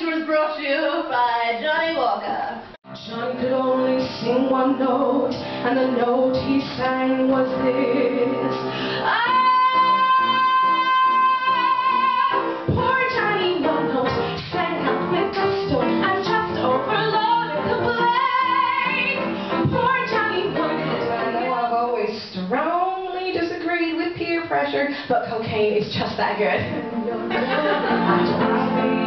next was brought to you by Johnnie Walker. Johnny could only sing one note, and the note he sang was this. Ah, poor Johnny One Note sang out with gusto and just overloaded the blade. Poor Johnny One Note. I know I've always strongly disagreed with peer pressure, but cocaine is just that good.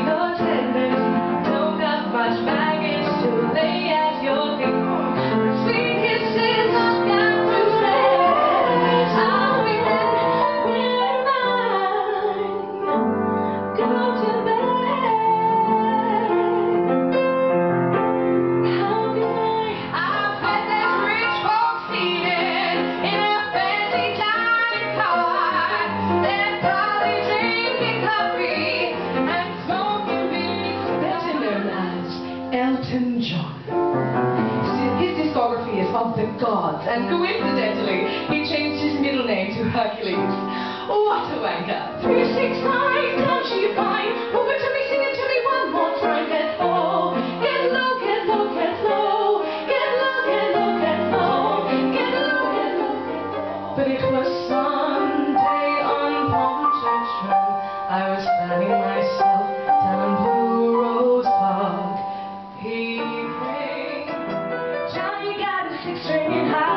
Elton John. His discography is of the gods, and coincidentally, he changed his middle name to Hercules. What a wanker! 369, don't you find? To me one more time. Get low, get low, get low, get low. Get low, get low, get low. Get low, get low. But it was Sunday on I was planning my plastic string high.